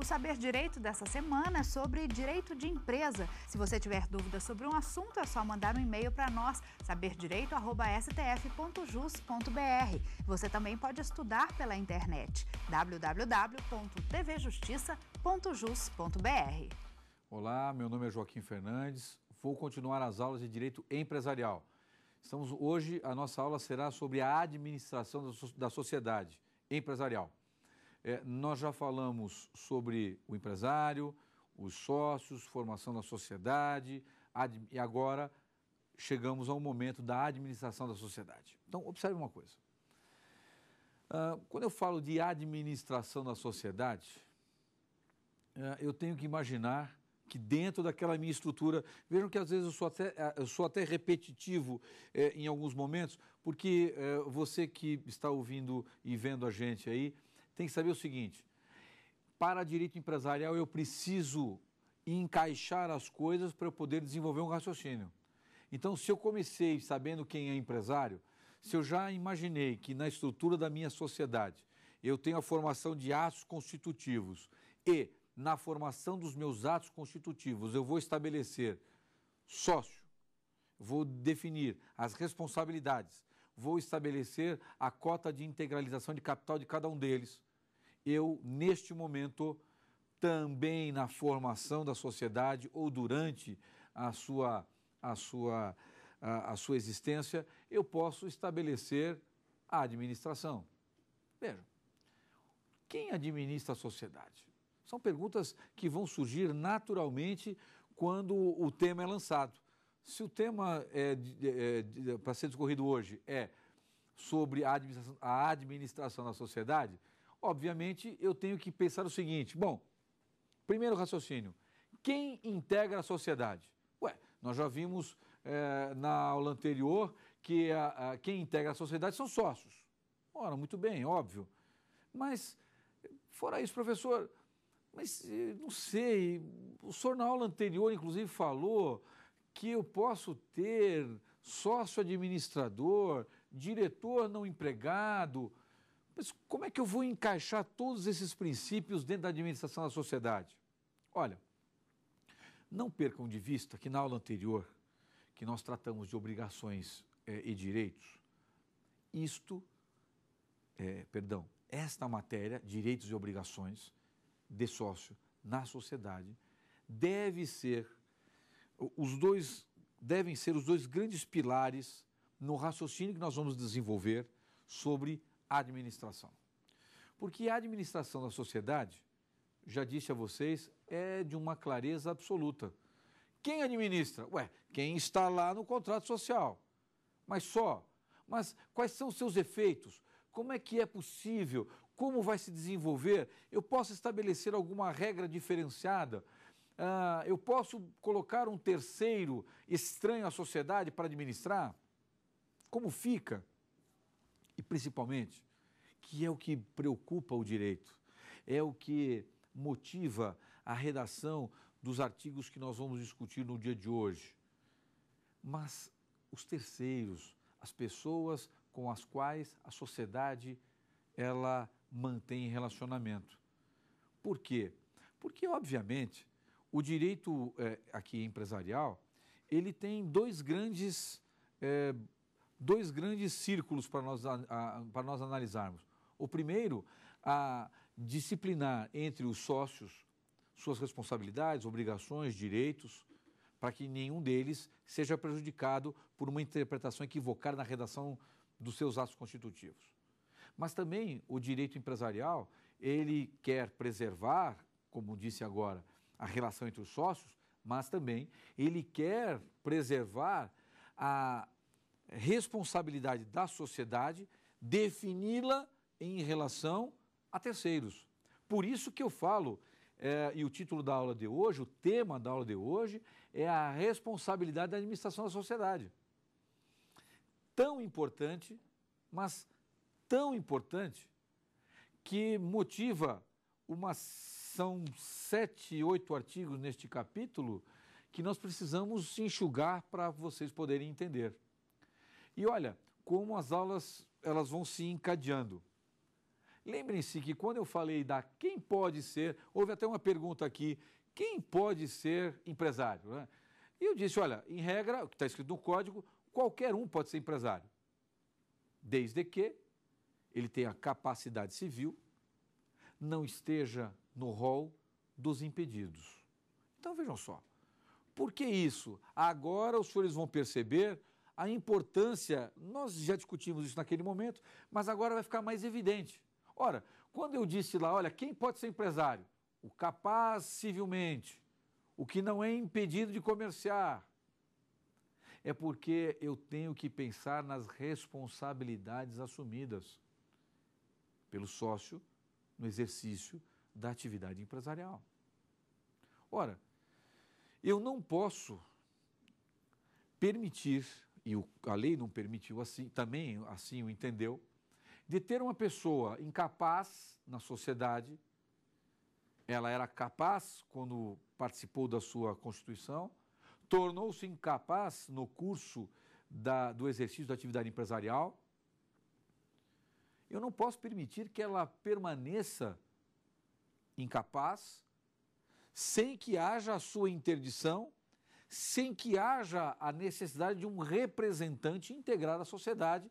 O Saber Direito dessa semana é sobre direito de empresa. Se você tiver dúvidas sobre um assunto, é só mandar um e-mail para nós, saberdireito.stf.jus.br. Você também pode estudar pela internet, www.tvjustiça.jus.br. Olá, meu nome é Joaquim Fernandes. Vou continuar as aulas de direito empresarial. Estamos hoje, a nossa aula será sobre a administração da sociedade empresarial. É, nós já falamos sobre o empresário, os sócios, formação da sociedade, e agora chegamos ao momento da administração da sociedade. Então, observe uma coisa. Uh, quando eu falo de administração da sociedade, uh, eu tenho que imaginar que dentro daquela minha estrutura, vejam que às vezes eu sou até, ah, eu sou até repetitivo eh, em alguns momentos, porque eh, você que está ouvindo e vendo a gente aí, tem que saber o seguinte: para direito empresarial eu preciso encaixar as coisas para eu poder desenvolver um raciocínio. Então, se eu comecei sabendo quem é empresário, se eu já imaginei que na estrutura da minha sociedade eu tenho a formação de atos constitutivos e na formação dos meus atos constitutivos eu vou estabelecer sócio, vou definir as responsabilidades, vou estabelecer a cota de integralização de capital de cada um deles eu, neste momento, também na formação da sociedade ou durante a sua, a sua, a, a sua existência, eu posso estabelecer a administração. Vejam, quem administra a sociedade? São perguntas que vão surgir naturalmente quando o tema é lançado. Se o tema é, é, é para ser discorrido hoje é sobre a administração, a administração da sociedade, obviamente, eu tenho que pensar o seguinte: bom, primeiro raciocínio, quem integra a sociedade? Ué, nós já vimos é, na aula anterior que a, a, quem integra a sociedade são sócios. Ora, muito bem, óbvio. Mas, fora isso, professor, mas eh, não sei, o senhor na aula anterior, inclusive, falou que eu posso ter sócio administrador, diretor não empregado, mas como é que eu vou encaixar todos esses princípios dentro da administração da sociedade? Olha, não percam de vista que na aula anterior, que nós tratamos de obrigações é, e direitos, isto, é, perdão, esta matéria, direitos e obrigações de sócio na sociedade, deve ser os dois devem ser os dois grandes pilares no raciocínio que nós vamos desenvolver sobre administração. Porque a administração da sociedade, já disse a vocês, é de uma clareza absoluta. Quem administra? Ué, quem está lá no contrato social. Mas só. Mas quais são os seus efeitos? Como é que é possível? Como vai se desenvolver? Eu posso estabelecer alguma regra diferenciada? Uh, eu posso colocar um terceiro estranho à sociedade para administrar? Como fica? E principalmente, que é o que preocupa o direito, é o que motiva a redação dos artigos que nós vamos discutir no dia de hoje. Mas os terceiros, as pessoas com as quais a sociedade ela mantém relacionamento. Por quê? Porque, obviamente, o direito é, aqui empresarial, ele tem dois grandes é, dois grandes círculos para nós, para nós analisarmos. O primeiro, a disciplinar entre os sócios suas responsabilidades, obrigações, direitos, para que nenhum deles seja prejudicado por uma interpretação equivocada na redação dos seus atos constitutivos. Mas também o direito empresarial, ele quer preservar, como disse agora, a relação entre os sócios, mas também ele quer preservar a, responsabilidade da sociedade defini-la em relação a terceiros. Por isso que eu falo, é, e o título da aula de hoje, o tema da aula de hoje, é a responsabilidade da administração da sociedade. Tão importante, mas tão importante, que motiva uma. São sete, oito artigos neste capítulo que nós precisamos enxugar para vocês poderem entender. E olha, como as aulas elas vão se encadeando. lembrem-se que quando eu falei da quem pode ser, houve até uma pergunta aqui, quem pode ser empresário? Né? E eu disse, olha, em regra, o que está escrito no código, qualquer um pode ser empresário, desde que ele tenha capacidade civil, não esteja no rol dos impedidos. Então vejam só, por que isso? Agora os senhores vão perceber a importância, nós já discutimos isso naquele momento, mas agora vai ficar mais evidente. Ora, quando eu disse lá, olha, quem pode ser empresário? O capaz civilmente, o que não é impedido de comerciar. É porque eu tenho que pensar nas responsabilidades assumidas pelo sócio no exercício da atividade empresarial. Ora, eu não posso permitir e o, a lei não permitiu assim, também assim o entendeu, de ter uma pessoa incapaz na sociedade, ela era capaz quando participou da sua Constituição, tornou-se incapaz no curso da, do exercício da atividade empresarial. Eu não posso permitir que ela permaneça incapaz sem que haja a sua interdição sem que haja a necessidade de um representante integrar a sociedade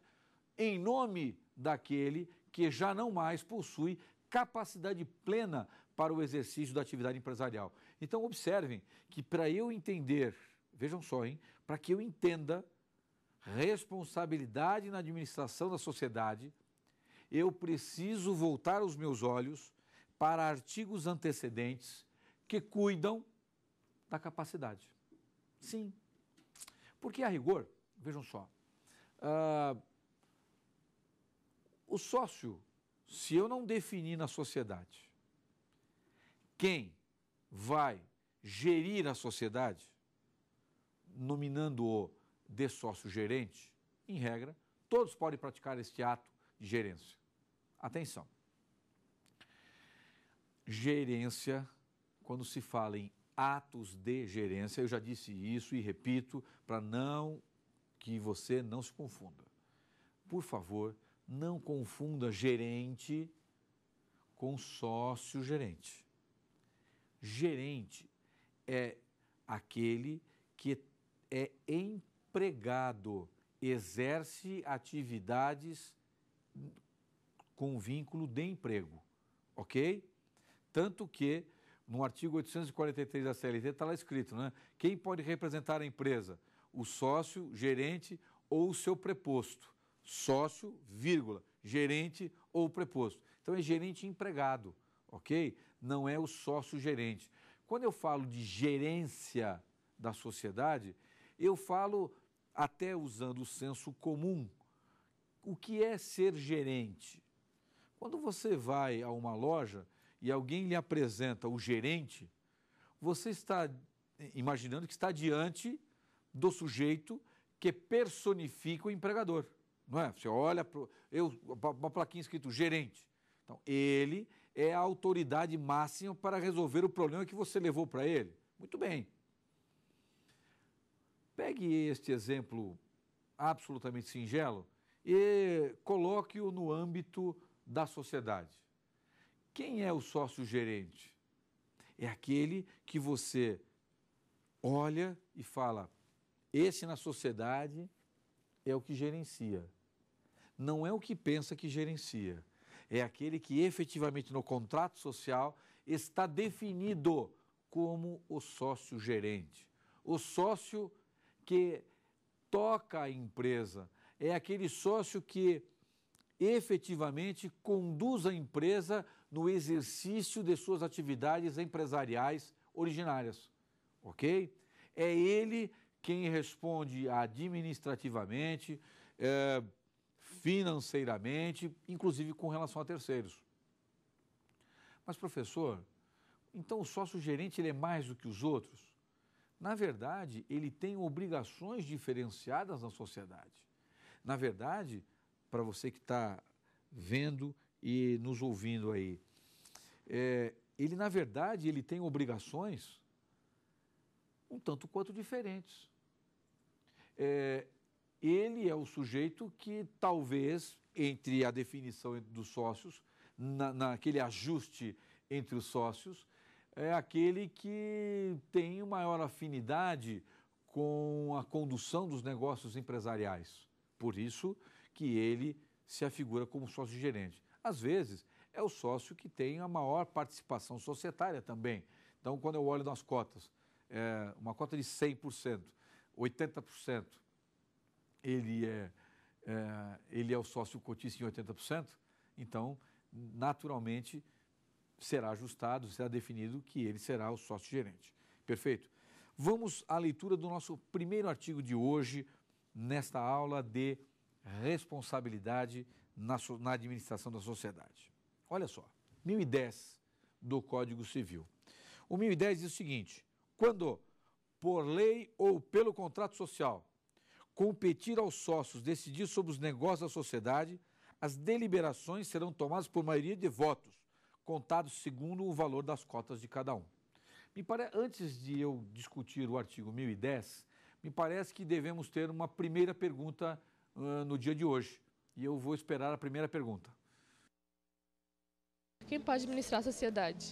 em nome daquele que já não mais possui capacidade plena para o exercício da atividade empresarial. Então, observem que para eu entender, vejam só, hein, para que eu entenda responsabilidade na administração da sociedade, eu preciso voltar os meus olhos para artigos antecedentes que cuidam da capacidade. Sim. Porque, a rigor, vejam só, uh, o sócio, se eu não definir na sociedade quem vai gerir a sociedade, nominando-o de sócio gerente, em regra, todos podem praticar este ato de gerência. Atenção. Gerência, quando se fala em atos de gerência. Eu já disse isso e repito para não que você não se confunda. Por favor, não confunda gerente com sócio gerente. Gerente é aquele que é empregado, exerce atividades com vínculo de emprego, ok? Tanto que no artigo 843 da CLT está lá escrito, né? Quem pode representar a empresa? O sócio, gerente ou o seu preposto. Sócio, vírgula, gerente ou preposto. Então é gerente empregado, ok? Não é o sócio gerente. Quando eu falo de gerência da sociedade, eu falo até usando o senso comum. O que é ser gerente? Quando você vai a uma loja, e alguém lhe apresenta o gerente, você está imaginando que está diante do sujeito que personifica o empregador. Não é? Você olha para uma plaquinha escrito gerente. Então, ele é a autoridade máxima para resolver o problema que você levou para ele. Muito bem. Pegue este exemplo absolutamente singelo e coloque-o no âmbito da sociedade. Quem é o sócio gerente? É aquele que você olha e fala: esse na sociedade é o que gerencia. Não é o que pensa que gerencia. É aquele que efetivamente no contrato social está definido como o sócio gerente. O sócio que toca a empresa. É aquele sócio que efetivamente conduz a empresa no exercício de suas atividades empresariais originárias. Ok? É ele quem responde administrativamente, é, financeiramente, inclusive com relação a terceiros. Mas, professor, então o sócio-gerente é mais do que os outros? Na verdade, ele tem obrigações diferenciadas na sociedade. Na verdade, para você que está vendo e nos ouvindo aí. É, ele, na verdade, ele tem obrigações um tanto quanto diferentes. É, ele é o sujeito que talvez, entre a definição dos sócios, na, naquele ajuste entre os sócios é aquele que tem maior afinidade com a condução dos negócios empresariais. Por isso que ele se afigura como sócio gerente. Às vezes, é o sócio que tem a maior participação societária também. Então, quando eu olho nas cotas, é uma cota de 100%, 80%, ele é, é, ele é o sócio cotista em 80%, então, naturalmente, será ajustado, será definido que ele será o sócio gerente. Perfeito? Vamos à leitura do nosso primeiro artigo de hoje, nesta aula de responsabilidade na, na administração da sociedade. Olha só, 1010 do Código Civil. O 1010 diz o seguinte: quando, por lei ou pelo contrato social, competir aos sócios decidir sobre os negócios da sociedade, as deliberações serão tomadas por maioria de votos, contados segundo o valor das cotas de cada um. Me pare... Antes de eu discutir o artigo 1010, me parece que devemos ter uma primeira pergunta uh, no dia de hoje. E eu vou esperar a primeira pergunta. Quem pode administrar a sociedade?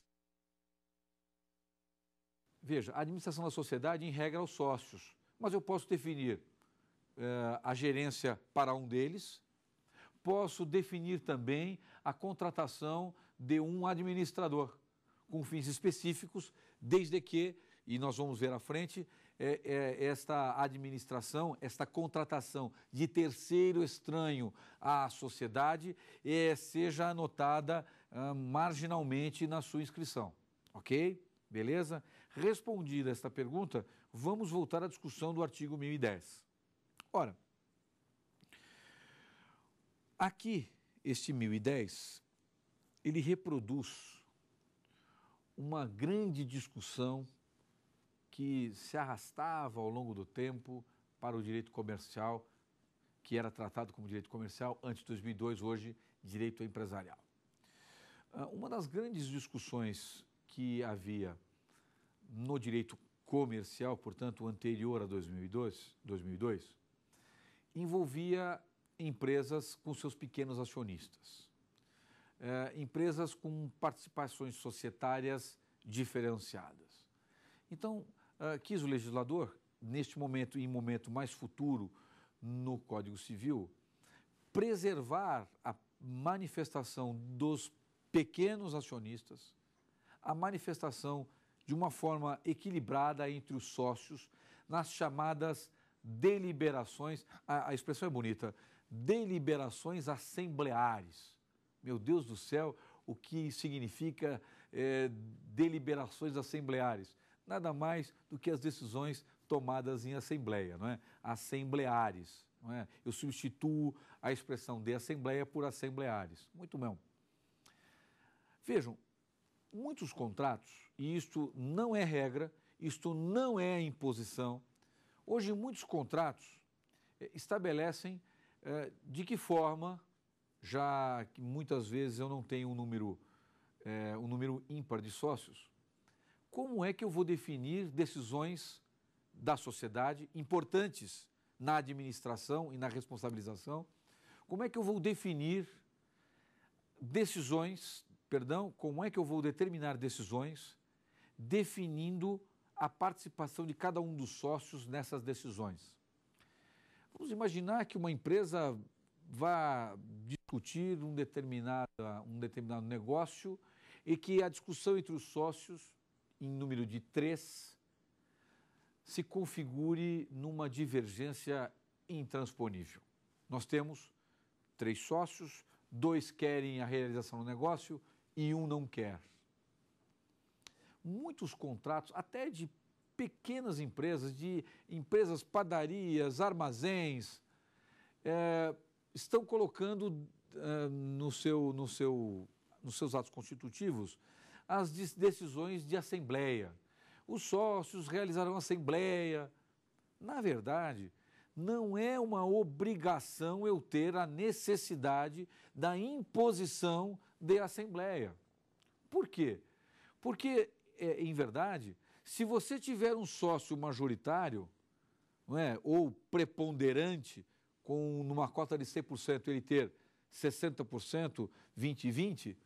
Veja, a administração da sociedade, em regra, os sócios. Mas eu posso definir uh, a gerência para um deles, posso definir também a contratação de um administrador com fins específicos, desde que, e nós vamos ver à frente, é, é, esta administração, esta contratação de terceiro estranho à sociedade é, seja anotada ah, marginalmente na sua inscrição. Ok? Beleza? Respondida esta pergunta, vamos voltar à discussão do artigo 1010. Ora, aqui, este 1010, ele reproduz uma grande discussão que se arrastava ao longo do tempo para o direito comercial, que era tratado como direito comercial antes de 2002, hoje direito empresarial. Ah, uma das grandes discussões que havia no direito comercial, portanto, anterior a 2002, 2002 envolvia empresas com seus pequenos acionistas, eh, empresas com participações societárias diferenciadas. Então, uh, quis o legislador, neste momento e em momento mais futuro no Código Civil, preservar a manifestação dos pequenos acionistas, a manifestação de uma forma equilibrada entre os sócios nas chamadas deliberações, a, a expressão é bonita, deliberações assembleares. Meu Deus do céu, o que significa é, deliberações assembleares? Nada mais do que as decisões tomadas em assembleia, não é? Assembleares, não é? Eu substituo a expressão de assembleia por assembleares. Muito bem. Vejam, muitos contratos, e isto não é regra, isto não é imposição, hoje muitos contratos eh, estabelecem eh, de que forma, já que muitas vezes eu não tenho um número, eh, um número ímpar de sócios, como é que eu vou definir decisões da sociedade importantes na administração e na responsabilização? Como é que eu vou definir decisões, perdão, como é que eu vou determinar decisões definindo a participação de cada um dos sócios nessas decisões? Vamos imaginar que uma empresa vá discutir um determinado, um determinado negócio e que a discussão entre os sócios em número de três se configure numa divergência intransponível. Nós temos três sócios, dois querem a realização do negócio e um não quer. Muitos contratos, até de pequenas empresas, de empresas padarias, armazéns, é, estão colocando é, no seu, no seu, nos seus atos constitutivos as decisões de assembleia. Os sócios realizarão assembleia. Na verdade, não é uma obrigação eu ter a necessidade da imposição de assembleia. Por quê? Porque, é, em verdade, se você tiver um sócio majoritário, não é, ou preponderante, com numa cota de 100% ele ter 60%, 20 e 20,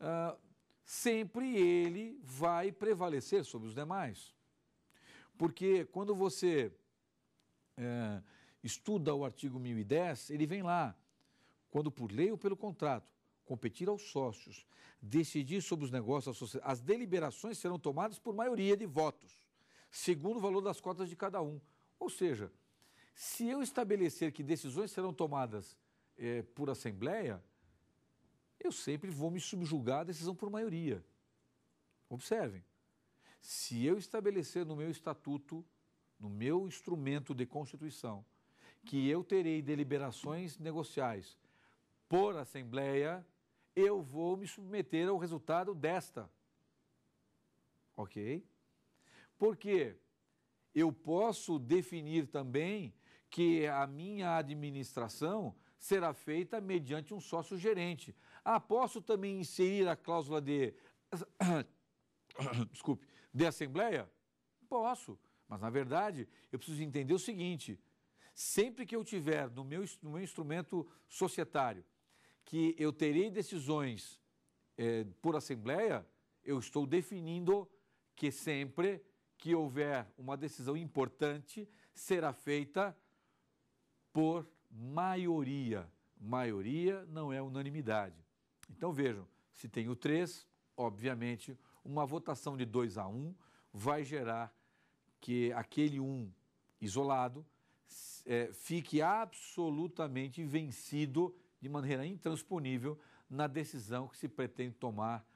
uh, sempre ele vai prevalecer sobre os demais. Porque quando você uh, estuda o artigo 1010, ele vem lá, quando por lei ou pelo contrato, competir aos sócios, decidir sobre os negócios as deliberações serão tomadas por maioria de votos, segundo o valor das cotas de cada um. Ou seja, se eu estabelecer que decisões serão tomadas é, por assembleia, eu sempre vou me subjugar à decisão por maioria. Observem, se eu estabelecer no meu estatuto, no meu instrumento de constituição, que eu terei deliberações negociais por assembleia, eu vou me submeter ao resultado desta. Ok? Porque eu posso definir também que a minha administração será feita mediante um sócio gerente. Ah, posso também inserir a cláusula de desculpe, de assembleia? Posso, mas na verdade eu preciso entender o seguinte: sempre que eu tiver no meu, no meu instrumento societário que eu terei decisões é, por assembleia, eu estou definindo que sempre que houver uma decisão importante, será feita por maioria. Maioria não é unanimidade. Então vejam, se tenho três, obviamente, uma votação de 2 a 1 um vai gerar que aquele um isolado é, fique absolutamente vencido de maneira intransponível na decisão que se pretende tomar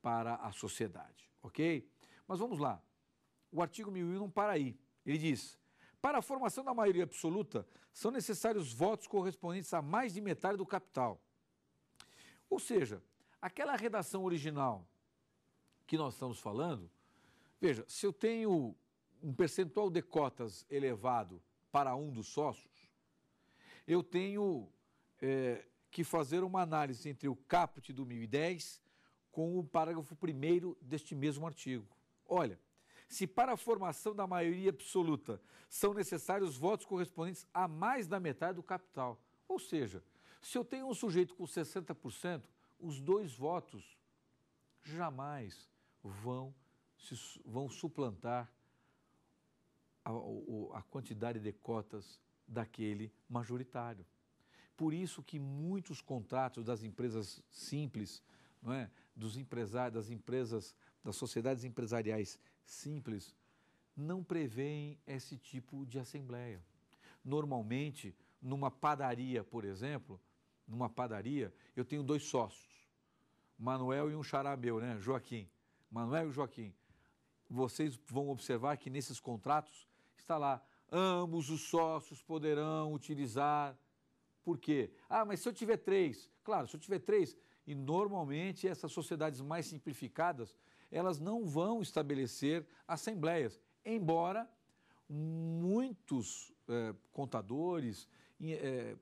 para a sociedade, ok? Mas vamos lá. O artigo 1001 não para aí. Ele diz: para a formação da maioria absoluta, são necessários votos correspondentes a mais de metade do capital. Ou seja, aquela redação original que nós estamos falando, veja, se eu tenho um percentual de cotas elevado para um dos sócios, eu tenho é, que fazer uma análise entre o caput do 1010 com o parágrafo 1 deste mesmo artigo. Olha, se para a formação da maioria absoluta são necessários votos correspondentes a mais da metade do capital, ou seja, se eu tenho um sujeito com 60%, os dois votos jamais vão, se, vão suplantar a, a quantidade de cotas daquele majoritário. Por isso que muitos contratos das empresas simples, não é? dos empresários, das empresas, das sociedades empresariais simples, não prevêem esse tipo de assembleia. Normalmente, numa padaria, por exemplo, numa padaria, eu tenho dois sócios, Manuel e um xará meu, né? Joaquim. Manuel e Joaquim. Vocês vão observar que nesses contratos está lá, ambos os sócios poderão utilizar por quê? Ah, mas se eu tiver três, claro, se eu tiver três, e normalmente essas sociedades mais simplificadas, elas não vão estabelecer assembleias, embora muitos é, contadores, é,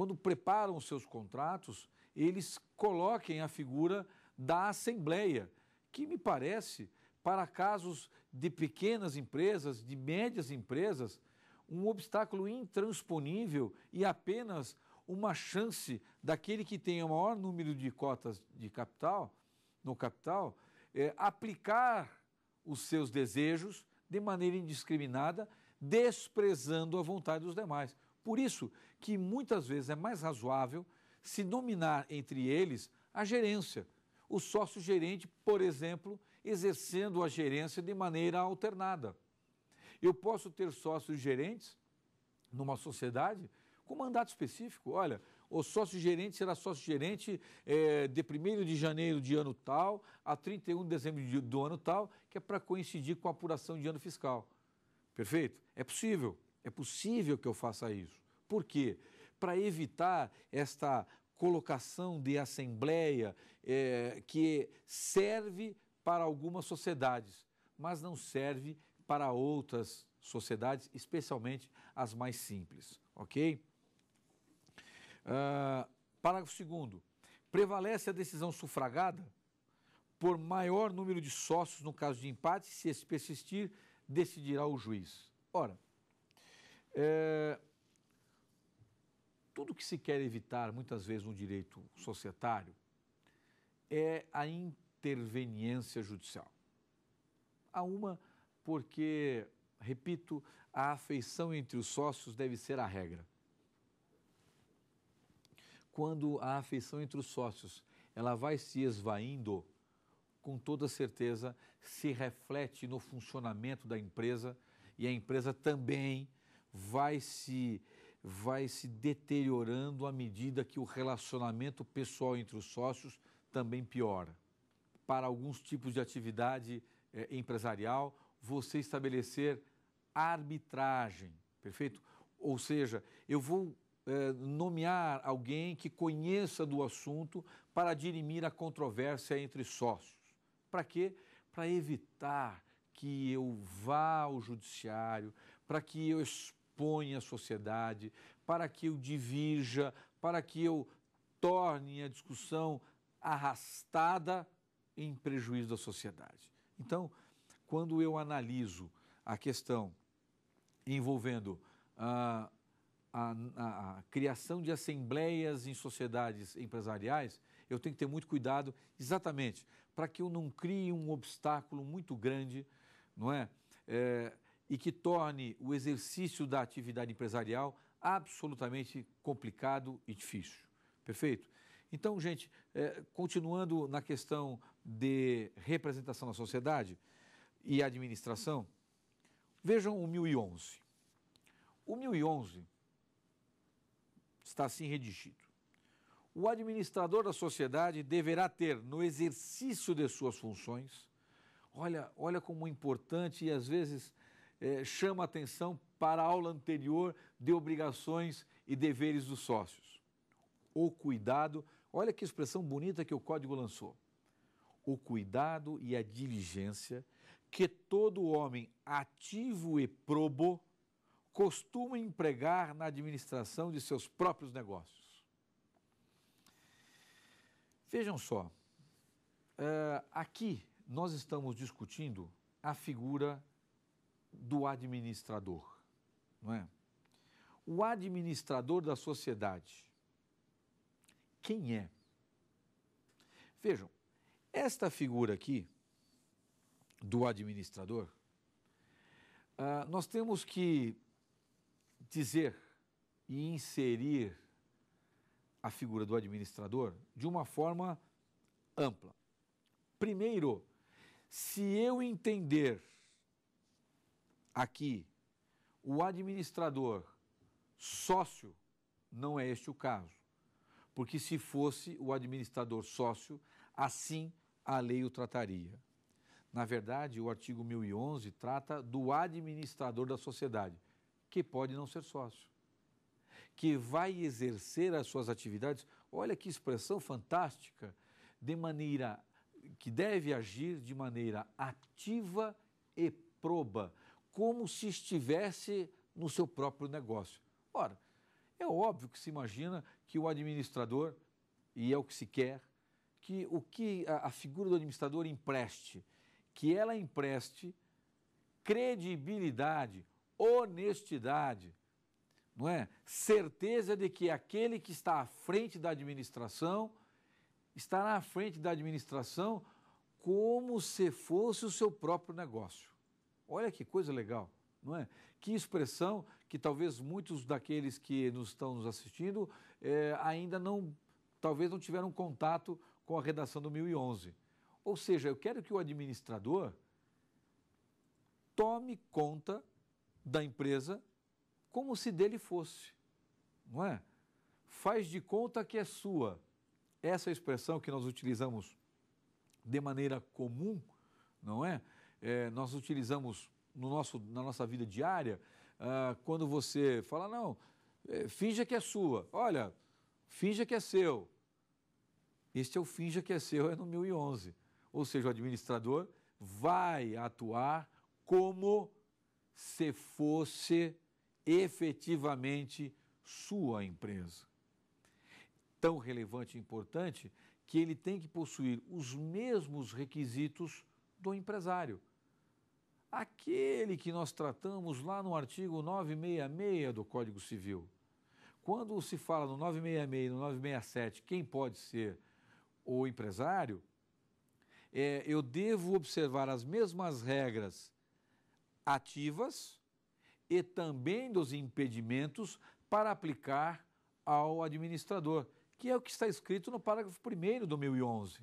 quando preparam os seus contratos, eles coloquem a figura da assembleia, que me parece, para casos de pequenas empresas, de médias empresas, um obstáculo intransponível e apenas uma chance daquele que tem o maior número de cotas de capital, no capital, é, aplicar os seus desejos de maneira indiscriminada, desprezando a vontade dos demais. Por isso que muitas vezes é mais razoável se nominar entre eles a gerência. O sócio-gerente, por exemplo, exercendo a gerência de maneira alternada. Eu posso ter sócios gerentes numa sociedade com mandato específico. Olha, o sócio-gerente será sócio-gerente é, de 1 de janeiro de ano tal a 31 de dezembro de, do ano tal, que é para coincidir com a apuração de ano fiscal. Perfeito? É possível. É possível que eu faça isso. Por quê? Para evitar esta colocação de assembleia é, que serve para algumas sociedades, mas não serve para outras sociedades, especialmente as mais simples, ok? Uh, parágrafo 2 Prevalece a decisão sufragada por maior número de sócios no caso de empate, se esse persistir, decidirá o juiz. Ora, é, tudo que se quer evitar, muitas vezes no direito societário, é a interveniência judicial. Há uma porque, repito, a afeição entre os sócios deve ser a regra. Quando a afeição entre os sócios ela vai se esvaindo, com toda certeza se reflete no funcionamento da empresa e a empresa também vai se vai se deteriorando à medida que o relacionamento pessoal entre os sócios também piora. Para alguns tipos de atividade eh, empresarial, você estabelecer arbitragem, perfeito? Ou seja, eu vou eh, nomear alguém que conheça do assunto para dirimir a controvérsia entre sócios. Para quê? Para evitar que eu vá ao judiciário, para que eu exponha a sociedade, para que eu divirja, para que eu torne a discussão arrastada em prejuízo da sociedade. Então, quando eu analiso a questão envolvendo a, a, a, a, criação de assembleias em sociedades empresariais, eu tenho que ter muito cuidado exatamente para que eu não crie um obstáculo muito grande, não é? é e que torne o exercício da atividade empresarial absolutamente complicado e difícil. Perfeito? Então, gente, é, continuando na questão de representação na sociedade e administração, vejam o 1011. O 1011 está assim redigido. O administrador da sociedade deverá ter, no exercício de suas funções, olha, olha como é importante e às vezes é, chama atenção para a aula anterior de obrigações e deveres dos sócios. O cuidado, olha que expressão bonita que o código lançou. O cuidado e a diligência que todo homem ativo e probo costuma empregar na administração de seus próprios negócios. Vejam só, uh, aqui nós estamos discutindo a figura do administrador, não é? O administrador da sociedade. Quem é? Vejam, esta figura aqui do administrador, uh, nós temos que dizer e inserir a figura do administrador de uma forma ampla. Primeiro, se eu entender aqui o administrador sócio, não é este o caso. Porque se fosse o administrador sócio, assim a lei o trataria. Na verdade, o artigo 1011 trata do administrador da sociedade, que pode não ser sócio que vai exercer as suas atividades, olha que expressão fantástica, de maneira que deve agir de maneira ativa e proba, como se estivesse no seu próprio negócio. Ora, é óbvio que se imagina que o administrador, e é o que se quer, que o que a, a figura do administrador empreste, que ela empreste credibilidade, honestidade, não é? Certeza de que aquele que está à frente da administração estará à frente da administração como se fosse o seu próprio negócio. Olha que coisa legal, não é? Que expressão que talvez muitos daqueles que nos estão nos assistindo é, ainda não, talvez não tiveram contato com a redação do 1011. Ou seja, eu quero que o administrador tome conta da empresa como se dele fosse, não é? Faz de conta que é sua. Essa expressão que nós utilizamos de maneira comum, não é? É nós utilizamos no nosso, na nossa vida diária, ah, quando você fala, não, é, finja que é sua. Olha, finja que é seu. Este é o finja que é seu, é no 1011. Ou seja, o administrador vai atuar como se fosse efetivamente sua empresa. Tão relevante e importante que ele tem que possuir os mesmos requisitos do empresário. Aquele que nós tratamos lá no artigo 966 do Código Civil. Quando se fala no 966 e no 967 quem pode ser ou empresário, é, eu devo observar as mesmas regras ativas e também dos impedimentos para aplicar ao administrador, que é o que está escrito no parágrafo 1 do 1011.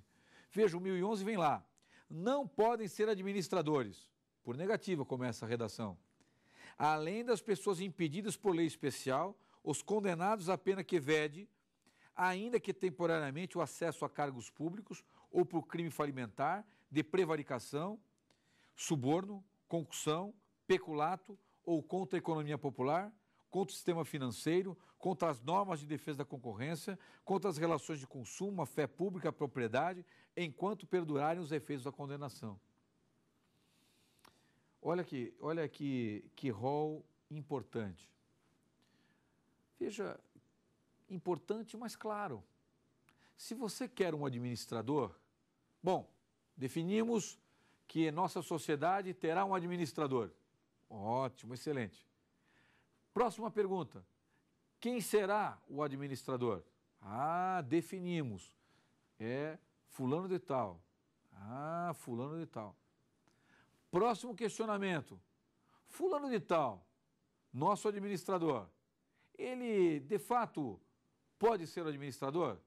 Veja, o 1011 vem lá. Não podem ser administradores. Por negativa começa a redação. Além das pessoas impedidas por lei especial, os condenados à pena que vede, ainda que temporariamente o acesso a cargos públicos ou por crime falimentar, de prevaricação, suborno, concussão, peculato ou contra a economia popular, contra o sistema financeiro, contra as normas de defesa da concorrência, contra as relações de consumo, a fé pública, a propriedade, enquanto perdurarem os efeitos da condenação. Olha aqui, olha aqui que rol importante. Veja, importante, mas claro. Se você quer um administrador, bom, definimos que nossa sociedade terá um administrador. Ótimo, excelente. Próxima pergunta. Quem será o administrador? Ah, definimos. É fulano de tal. Ah, fulano de tal. Próximo questionamento. Fulano de tal, nosso administrador, ele de fato pode ser o administrador?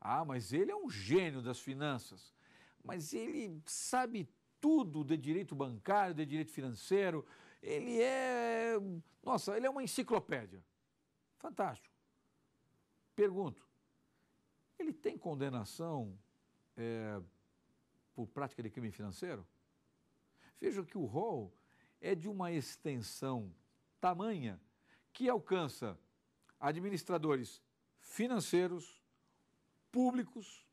Ah, mas ele é um gênio das finanças. Mas ele sabe tudo de direito bancário, de direito financeiro. Ele é. Nossa, ele é uma enciclopédia. Fantástico. Pergunto: ele tem condenação é, por prática de crime financeiro? Veja que o rol é de uma extensão tamanha que alcança administradores financeiros, públicos,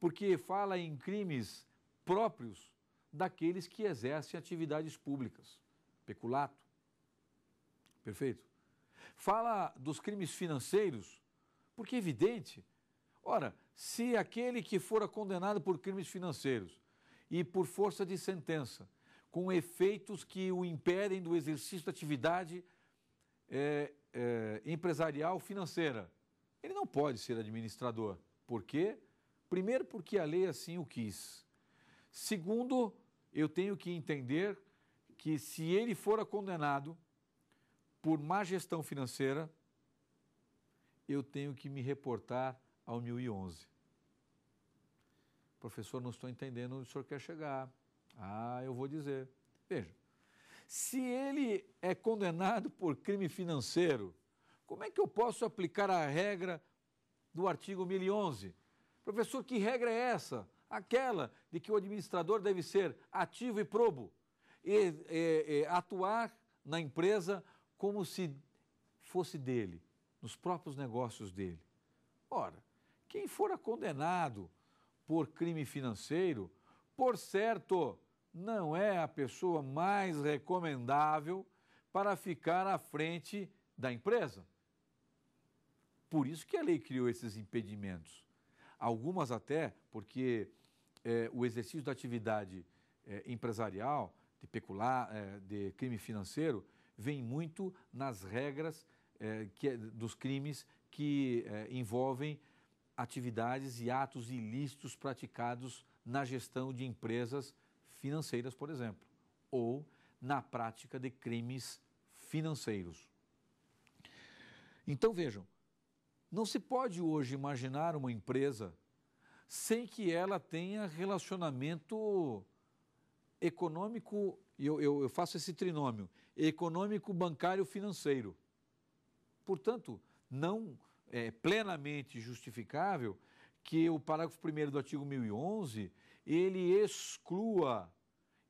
porque fala em crimes próprios daqueles que exercem atividades públicas, peculato. Perfeito? Fala dos crimes financeiros, porque é evidente. Ora, se aquele que fora condenado por crimes financeiros e por força de sentença, com efeitos que o impedem do exercício da atividade é, é, empresarial financeira. Ele não pode ser administrador. Por quê? Primeiro, porque a lei assim o quis. Segundo, eu tenho que entender que se ele for condenado por má gestão financeira, eu tenho que me reportar ao 1011. Professor, não estou entendendo onde o senhor quer chegar. Ah, eu vou dizer. Veja, se ele é condenado por crime financeiro, como é que eu posso aplicar a regra do artigo 1011? Professor, que regra é essa? Aquela de que o administrador deve ser ativo e probo e, e, e atuar na empresa como se fosse dele, nos próprios negócios dele. Ora, quem fora condenado por crime financeiro, por certo, não é a pessoa mais recomendável para ficar à frente da empresa. Por isso que a lei criou esses impedimentos. Algumas até porque é, o exercício da atividade é, empresarial, de pecular, é, de crime financeiro, vem muito nas regras é, que, dos crimes que é, envolvem atividades e atos ilícitos praticados na gestão de empresas financeiras, por exemplo, ou na prática de crimes financeiros. Então vejam, não se pode hoje imaginar uma empresa sem que ela tenha relacionamento econômico, eu, eu, eu faço esse trinômio, econômico, bancário, financeiro. Portanto, não é, plenamente justificável que o parágrafo 1 do artigo 1011 ele exclua,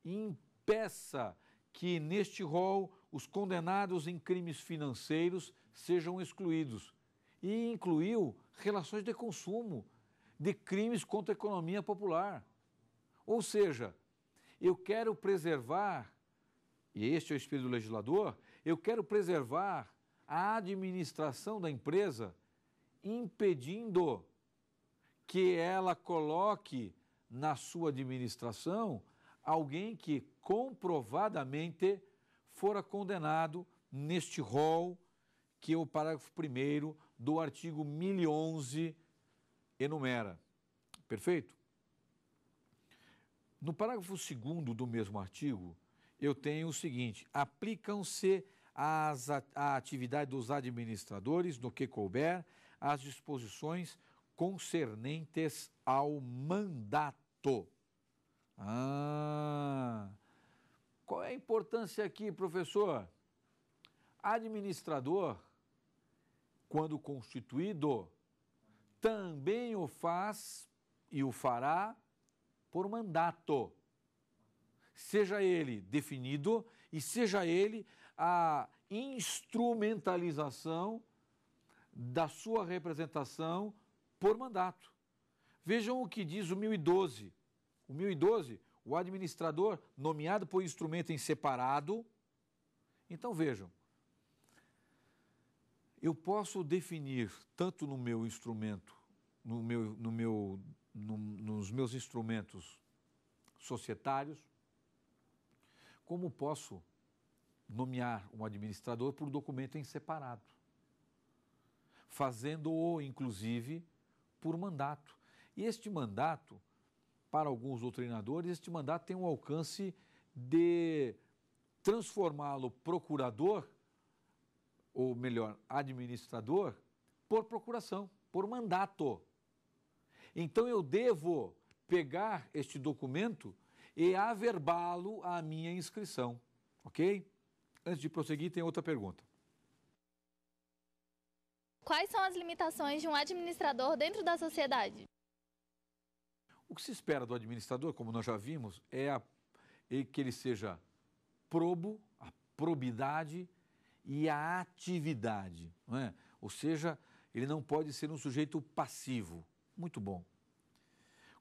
impeça que neste rol os condenados em crimes financeiros sejam excluídos. E incluiu relações de consumo, de crimes contra a economia popular. Ou seja, eu quero preservar, e este é o espírito do legislador, eu quero preservar a administração da empresa impedindo que ela coloque na sua administração alguém que comprovadamente fora condenado neste rol que é o parágrafo 1 do artigo 1011 enumera. Perfeito? No parágrafo 2 do mesmo artigo, eu tenho o seguinte: aplicam-se às, à atividade dos administradores, no que couber, as disposições concernentes ao mandato. Ah, qual é a importância aqui, professor? Administrador, quando constituído, também o faz e o fará por mandato. Seja ele definido e seja ele a instrumentalização da sua representação por mandato. Vejam o que diz o 1012. O 1012, o administrador nomeado por instrumento em separado. Então vejam, eu posso definir tanto no meu instrumento, no meu, no meu, no, nos meus instrumentos societários, como posso nomear um administrador por documento em separado, fazendo-o, inclusive, por mandato. E este mandato, para alguns doutrinadores, este mandato tem um alcance de transformá-lo procurador, ou melhor, administrador, por procuração, por mandato. Então eu devo pegar este documento e averbá-lo à minha inscrição, ok? Antes de prosseguir, tem outra pergunta. Quais são as limitações de um administrador dentro da sociedade? O que se espera do administrador, como nós já vimos, é, a, é que ele seja probo, a probidade e a atividade. É? Ou seja, ele não pode ser um sujeito passivo. Muito bom.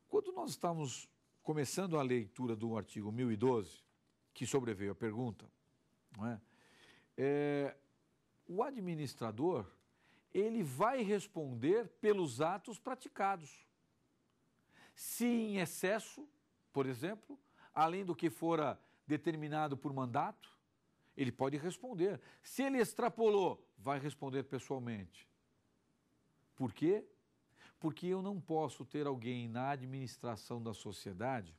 Quando nós estamos começando a leitura do artigo 1012, que sobreveio a pergunta, é? é o administrador ele vai responder pelos atos praticados. Se em excesso, por exemplo, além do que fora determinado por mandato, ele pode responder. Se ele extrapolou, vai responder pessoalmente. Por quê? Porque eu não posso ter alguém na administração da sociedade,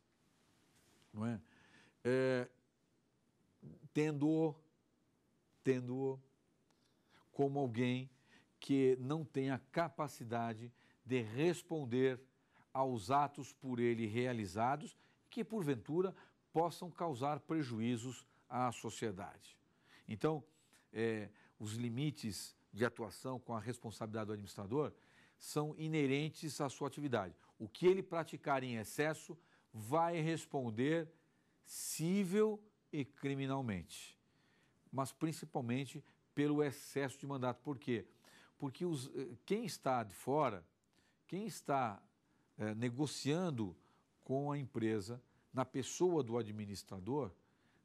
não é? é tendo-o tendo como alguém que não tenha capacidade de responder aos atos por ele realizados que, porventura, possam causar prejuízos à sociedade. Então, é, os limites de atuação com a responsabilidade do administrador são inerentes à sua atividade. O que ele praticar em excesso vai responder cível e criminalmente, mas principalmente pelo excesso de mandato. Por quê? Porque os, eh, quem está de fora, quem está é, negociando com a empresa, na pessoa do administrador,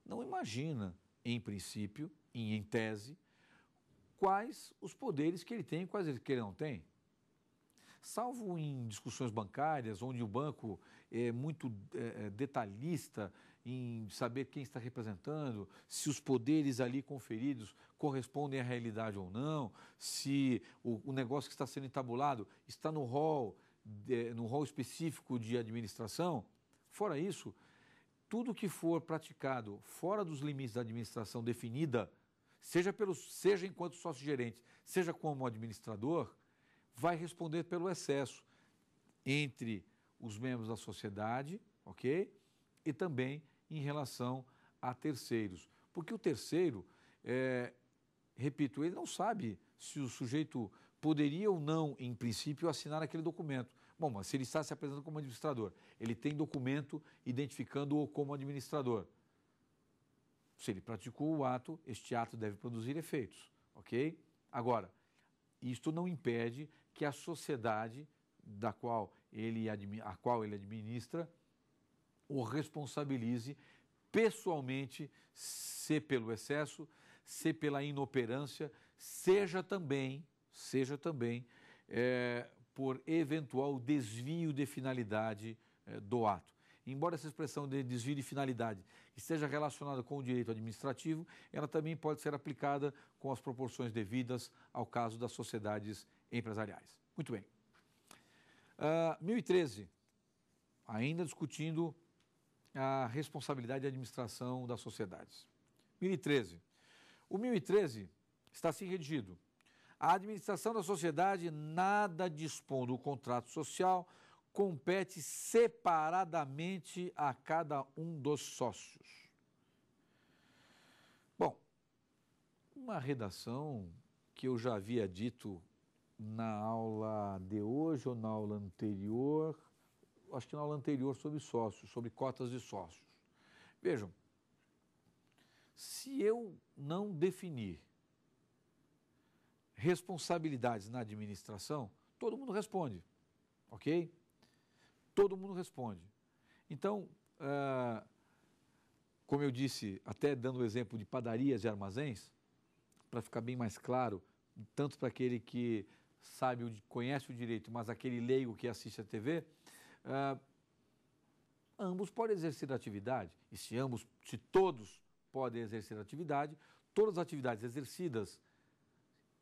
não imagina, em princípio, e em tese, quais os poderes que ele tem e quais que ele não tem. Salvo em discussões bancárias, onde o banco é muito é, detalhista em saber quem está representando, se os poderes ali conferidos correspondem à realidade ou não, se o, o negócio que está sendo entabulado está no rol, de, no rol específico de administração. Fora isso, tudo que for praticado fora dos limites da administração definida, seja, pelo, seja enquanto sócio-gerente, seja como administrador, vai responder pelo excesso entre os membros da sociedade, ok? E também em relação a terceiros. Porque o terceiro, é, repito, ele não sabe se o sujeito poderia ou não, em princípio, assinar aquele documento. Bom, mas se ele está se apresentando como administrador, ele tem documento identificando-o como administrador. Se ele praticou o ato, este ato deve produzir efeitos, ok? Agora, isto não impede que a sociedade da qual ele, a qual ele administra o responsabilize pessoalmente, se pelo excesso, se pela inoperância, seja também, seja também é, por eventual desvio de finalidade é, do ato. Embora essa expressão de desvio de finalidade esteja relacionada com o direito administrativo, ela também pode ser aplicada com as proporções devidas ao caso das sociedades empresariais. Muito bem. Uh, 1013, ainda discutindo a responsabilidade de administração das sociedades. 1013. O 1013 está assim redigido. A administração da sociedade nada dispõe do contrato social, compete separadamente a cada um dos sócios. Bom, uma redação que eu já havia dito na aula de hoje ou na aula anterior, acho que na aula anterior sobre sócios, sobre cotas de sócios. Vejam, se eu não definir responsabilidades na administração, todo mundo responde, ok? Todo mundo responde. Então, uh, como eu disse, até dando o exemplo de padarias e armazéns, para ficar bem mais claro, tanto para aquele que sabe, conhece o direito, mas aquele leigo que assiste a TV, ah, ambos podem exercer atividade. E se ambos, se todos podem exercer atividade, todas as atividades exercidas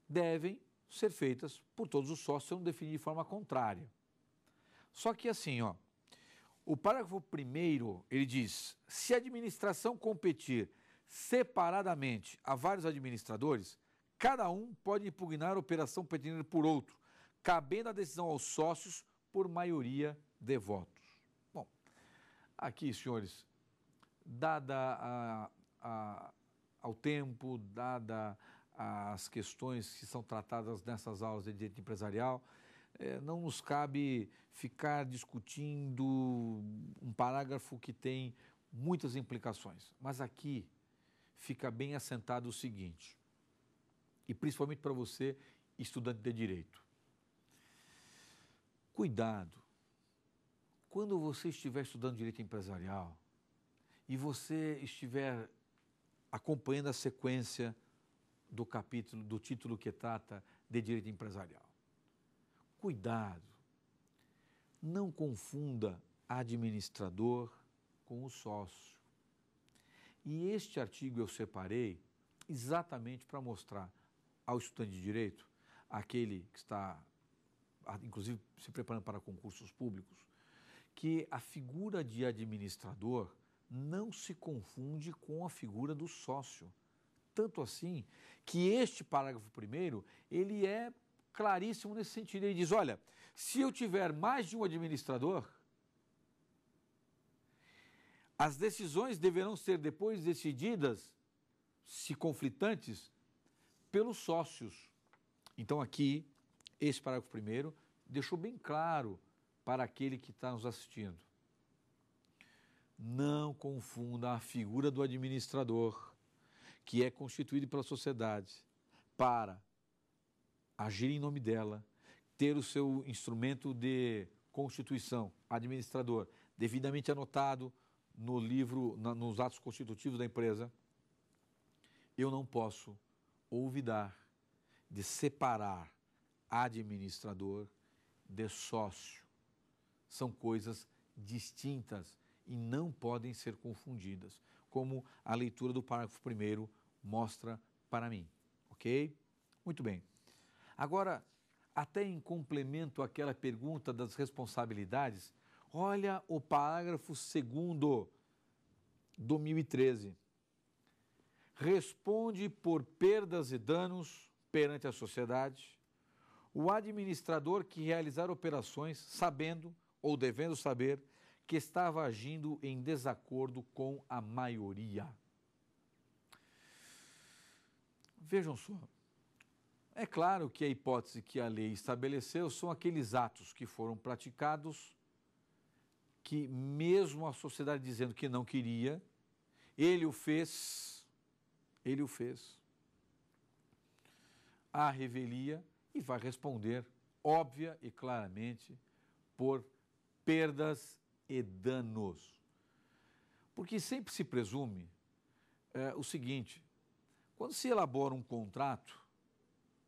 devem ser feitas por todos os sócios, se não definir de forma contrária. Só que assim, ó, o parágrafo primeiro, ele diz, se a administração competir separadamente a vários administradores, cada um pode impugnar a operação pertinente por outro, cabendo a decisão aos sócios por maioria de votos. Bom, aqui, senhores, dada a, a, ao tempo, dada as questões que são tratadas nessas aulas de direito empresarial, é, não nos cabe ficar discutindo um parágrafo que tem muitas implicações. Mas aqui fica bem assentado o seguinte, e principalmente para você, estudante de direito. Cuidado. Quando você estiver estudando direito empresarial e você estiver acompanhando a sequência do capítulo, do título que trata de direito empresarial. Cuidado, não confunda administrador com o sócio. E este artigo eu separei exatamente para mostrar ao estudante de direito, aquele que está, inclusive, se preparando para concursos públicos, que a figura de administrador não se confunde com a figura do sócio. Tanto assim que este parágrafo primeiro, ele é claríssimo nesse sentido. Ele diz, olha, se eu tiver mais de um administrador, as decisões deverão ser depois decididas, se conflitantes, pelos sócios. Então aqui, esse parágrafo primeiro deixou bem claro para aquele que está nos assistindo. Não confunda a figura do administrador que é constituído pela sociedade para agir em nome dela, ter o seu instrumento de constituição, administrador, devidamente anotado no livro, nos atos constitutivos da empresa, eu não posso olvidar de separar administrador de sócio. São coisas distintas e não podem ser confundidas como a leitura do parágrafo primeiro mostra para mim. Ok? Muito bem. Agora, até em complemento àquela pergunta das responsabilidades, olha o parágrafo segundo do 2013. Responde por perdas e danos perante a sociedade o administrador que realizar operações sabendo ou devendo saber que estava agindo em desacordo com a maioria. Vejam só. É claro que a hipótese que a lei estabeleceu são aqueles atos que foram praticados que, mesmo a sociedade dizendo que não queria, ele o fez, ele o fez. A revelia e vai responder, óbvia e claramente, por perdas e danos. Porque sempre se presume é, o seguinte: quando se elabora um contrato,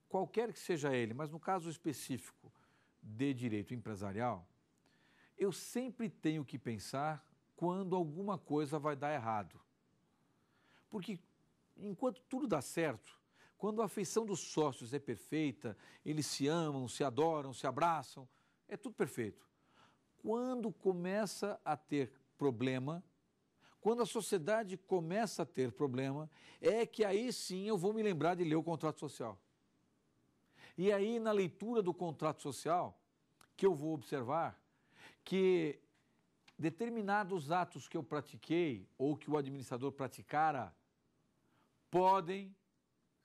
qualquer que seja ele, mas no caso específico de direito empresarial, eu sempre tenho que pensar quando alguma coisa vai dar errado. Porque enquanto tudo dá certo, quando a afeição dos sócios é perfeita, eles se amam, se adoram, se abraçam, é tudo perfeito. Quando começa a ter problema, quando a sociedade começa a ter problema, é que aí sim eu vou me lembrar de ler o contrato social. E aí, na leitura do contrato social, que eu vou observar que determinados atos que eu pratiquei ou que o administrador praticara podem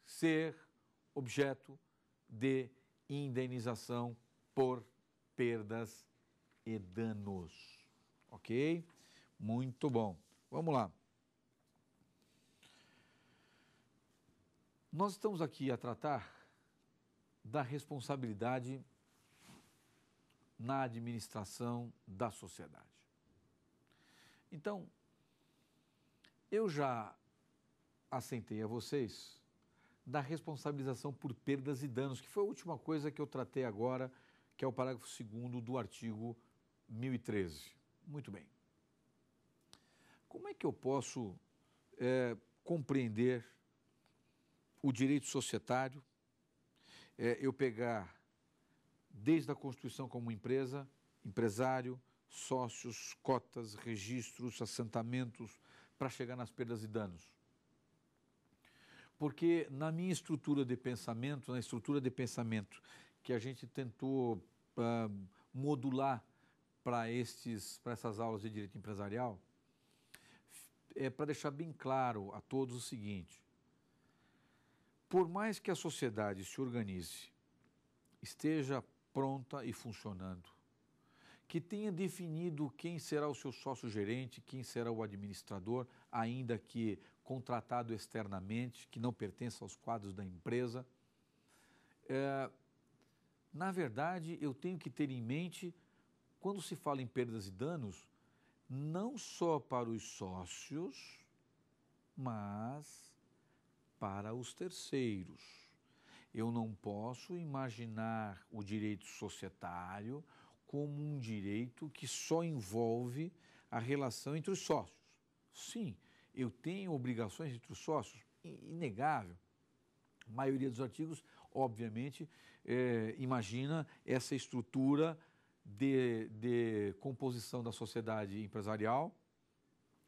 ser objeto de indenização por perdas e danos. Ok? Muito bom. Vamos lá. Nós estamos aqui a tratar da responsabilidade na administração da sociedade. Então, eu já assentei a vocês da responsabilização por perdas e danos, que foi a última coisa que eu tratei agora, que é o parágrafo 2 do artigo 1013. Muito bem. Como é que eu posso é, compreender o direito societário, é, eu pegar desde a Constituição como empresa, empresário, sócios, cotas, registros, assentamentos, para chegar nas perdas e danos? Porque na minha estrutura de pensamento, na estrutura de pensamento que a gente tentou uh, modular para essas aulas de direito empresarial, é para deixar bem claro a todos o seguinte: por mais que a sociedade se organize, esteja pronta e funcionando, que tenha definido quem será o seu sócio-gerente, quem será o administrador, ainda que contratado externamente, que não pertença aos quadros da empresa. É, na verdade, eu tenho que ter em mente, quando se fala em perdas e danos, não só para os sócios, mas para os terceiros. Eu não posso imaginar o direito societário como um direito que só envolve a relação entre os sócios. Sim, eu tenho obrigações entre os sócios, inegável. A maioria dos artigos, obviamente, é, imagina essa estrutura de, de composição da sociedade empresarial,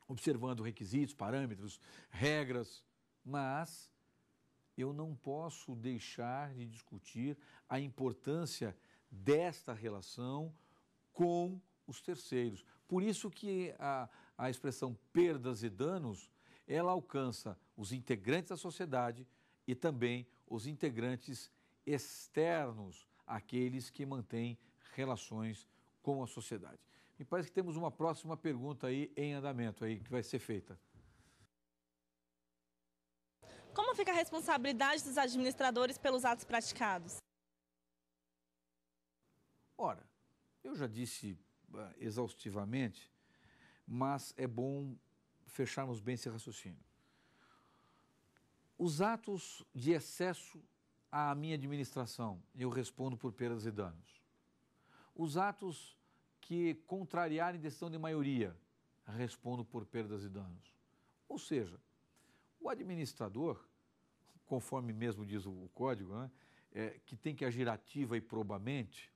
observando requisitos, parâmetros, regras, mas eu não posso deixar de discutir a importância desta relação com os terceiros. Por isso que a, a expressão perdas e danos, ela alcança os integrantes da sociedade e também os integrantes externos, aqueles que mantêm relações com a sociedade. Me parece que temos uma próxima pergunta aí em andamento aí que vai ser feita. Como fica a responsabilidade dos administradores pelos atos praticados? Ora, eu já disse uh, exaustivamente, mas é bom fecharmos bem esse raciocínio. Os atos de excesso à minha administração, eu respondo por perdas e danos os atos que contrariarem decisão de maioria, respondo por perdas e danos. Ou seja, o administrador, conforme mesmo diz o código, né, é, que tem que agir ativa e probamente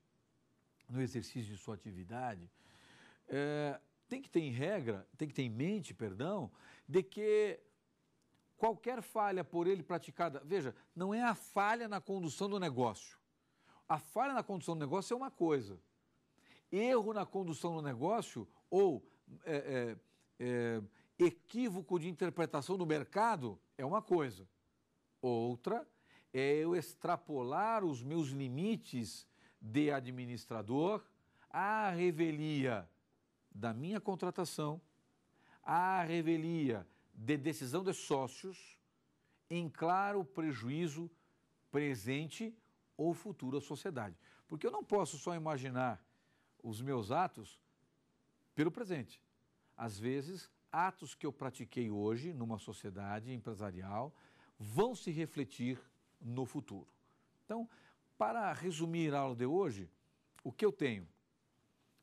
no exercício de sua atividade, é, tem que ter em regra, tem que ter em mente, perdão, de que qualquer falha por ele praticada, veja, não é a falha na condução do negócio. A falha na condução do negócio é uma coisa erro na condução do negócio ou é, é, é, equívoco de interpretação do mercado é uma coisa. Outra é eu extrapolar os meus limites de administrador à revelia da minha contratação, à revelia de decisão de sócios, em claro prejuízo presente ou futuro à sociedade. Porque eu não posso só imaginar os meus atos pelo presente. Às vezes, atos que eu pratiquei hoje numa sociedade empresarial vão se refletir no futuro. Então, para resumir a aula de hoje, o que eu tenho?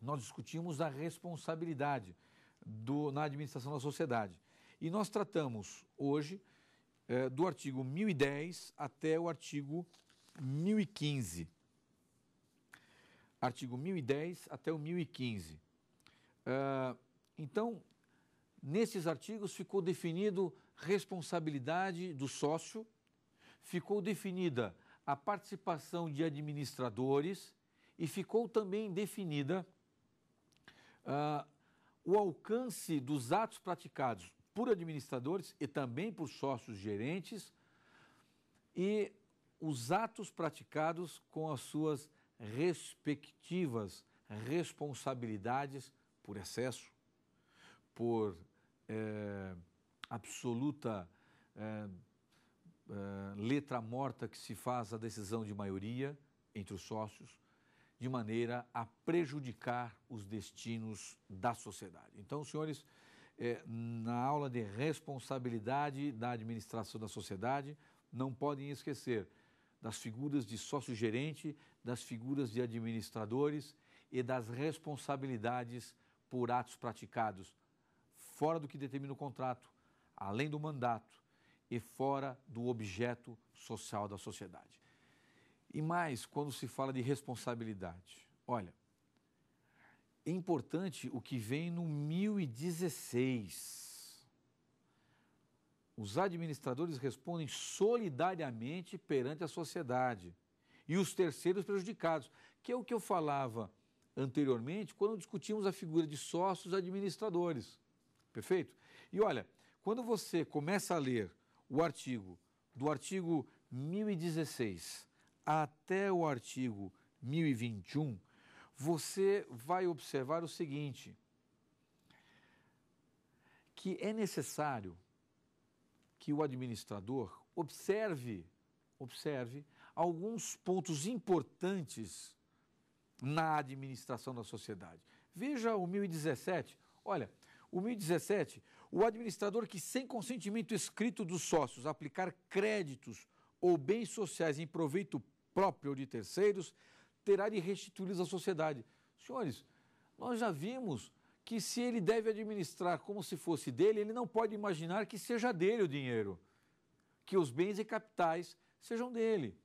Nós discutimos a responsabilidade do, na administração da sociedade. E nós tratamos hoje eh, do artigo 1010 até o artigo 1015. artigo 1010 até o 1015. Uh, então, nesses artigos ficou definido responsabilidade do sócio, ficou definida a participação de administradores e ficou também definida uh, o alcance dos atos praticados por administradores e também por sócios gerentes e os atos praticados com as suas respectivas responsabilidades por excesso, por é, absoluta é, é, letra morta que se faz a decisão de maioria entre os sócios, de maneira a prejudicar os destinos da sociedade. Então, senhores, na aula de responsabilidade da administração da sociedade, não podem esquecer das figuras de sócio-gerente, das figuras de administradores e das responsabilidades por atos praticados fora do que determina o contrato, além do mandato e fora do objeto social da sociedade. E mais, quando se fala de responsabilidade, olha, é importante o que vem no 1016 os administradores respondem solidariamente perante a sociedade e os terceiros prejudicados, que é o que eu falava anteriormente quando discutimos a figura de sócios administradores. Perfeito? E olha, quando você começa a ler o artigo, do artigo 1016 até o artigo 1021, você vai observar o seguinte: que é necessário que o administrador observe, observe alguns pontos importantes na administração da sociedade. Veja o 1017. Olha, o 1017, o administrador que sem consentimento escrito dos sócios aplicar créditos ou bens sociais em proveito próprio de terceiros, terá de restituí-los à sociedade. Senhores, nós já vimos que se ele deve administrar como se fosse dele, ele não pode imaginar que seja dele o dinheiro, que os bens e capitais sejam dele.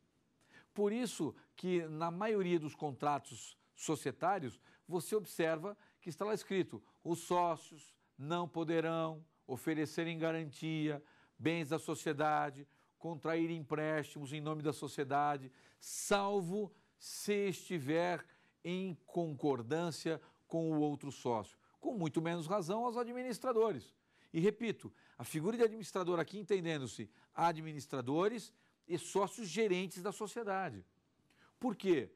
Por isso que na maioria dos contratos societários, você observa que está lá escrito: os sócios não poderão oferecer em garantia bens da sociedade, contrair empréstimos em nome da sociedade, salvo se estiver em concordância com o outro sócio com muito menos razão aos administradores. E repito, a figura de administrador aqui entendendo-se administradores e sócios gerentes da sociedade. Por quê?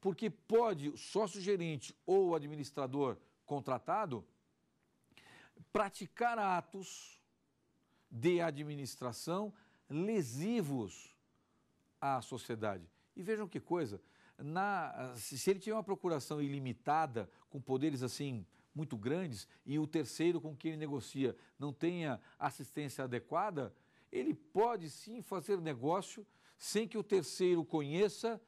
Porque pode o sócio gerente ou administrador contratado praticar atos de administração lesivos à sociedade. E vejam que coisa, na, se ele tiver uma procuração ilimitada, com poderes assim muito grandes e o terceiro com quem ele negocia não tenha assistência adequada, ele pode sim fazer negócio sem que o terceiro conheça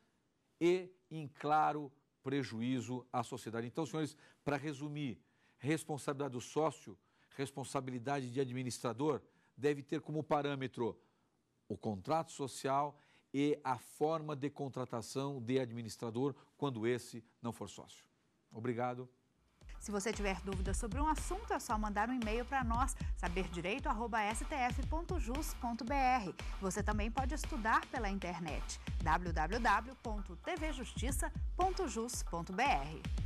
e em claro prejuízo à sociedade. Então, senhores, para resumir, responsabilidade do sócio, responsabilidade de administrador, deve ter como parâmetro o contrato social e a forma de contratação de administrador quando esse não for sócio. Obrigado. Se você tiver dúvidas sobre um assunto, é só mandar um e-mail para nós, saberdireito.stf.jus.br. Você também pode estudar pela internet, www.tvjustiça.jus.br.